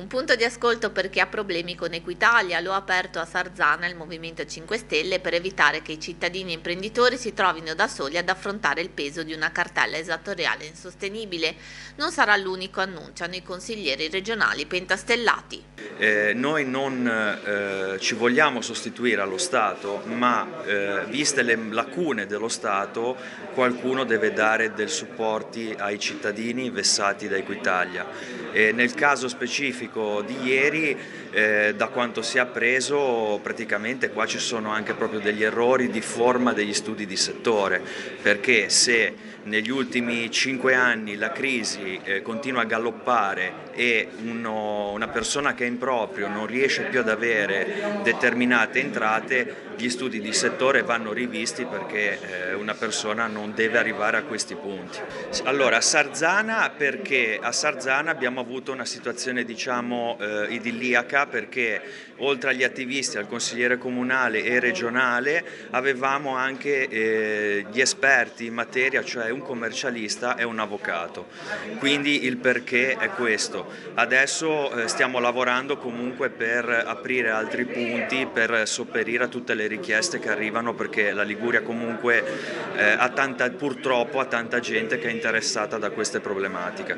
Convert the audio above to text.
Un punto di ascolto per chi ha problemi con Equitalia lo ha aperto a Sarzana il Movimento 5 Stelle per evitare che i cittadini e imprenditori si trovino da soli ad affrontare il peso di una cartella esattoriale insostenibile. Non sarà l'unico, annunciano i consiglieri regionali pentastellati. Eh, noi non eh, ci vogliamo sostituire allo Stato, ma eh, viste le lacune dello Stato, qualcuno deve dare del supporti ai cittadini vessati da Equitalia. nel caso specifico specifico di ieri, eh, da quanto si è appreso, praticamente qua ci sono anche proprio degli errori di forma degli studi di settore, perché se negli ultimi cinque anni la crisi eh, continua a galoppare e uno, una persona che è in proprio non riesce più ad avere determinate entrate, gli studi di settore vanno rivisti perché eh, una persona non deve arrivare a questi punti. Allora, a Sarzana perché a Sarzana abbiamo avuto una situazione diciamo eh, idilliaca perché oltre agli attivisti, al consigliere comunale e regionale avevamo anche eh, gli esperti in materia, cioè un commercialista e un avvocato. Quindi il perché è questo. Adesso stiamo lavorando comunque per aprire altri punti, per sopperire a tutte le richieste che arrivano perché la Liguria comunque eh, ha tanta, purtroppo ha tanta gente che è interessata da queste problematiche.